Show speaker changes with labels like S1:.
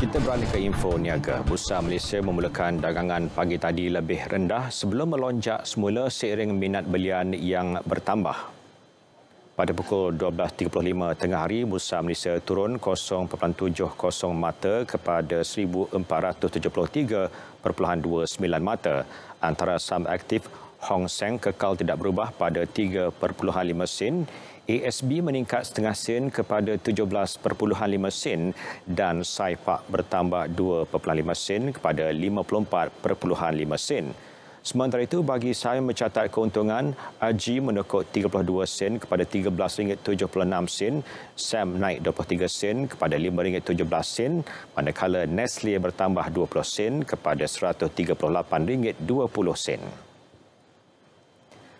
S1: Kita beralih ke info niaga. Bursa Malaysia memulakan dagangan pagi tadi lebih rendah sebelum melonjak semula seiring minat belian yang bertambah. Pada pukul 12.35 tengah hari, Bursa Malaysia turun 0.70 mata kepada 1,473.29 mata. Antara saham aktif Hong Seng kekal tidak berubah pada 3.5 sen, ASB meningkat setengah sen kepada 17.5 sen dan Saipak bertambah 2.5 sen kepada 54.5 sen. Sementara itu, bagi saya mencatat keuntungan, Aji menekuk 32 sen kepada RM13.76 Sam naik 23 sen kepada RM5.17 sen manakala Nestle bertambah 20 sen kepada RM138.20 sen.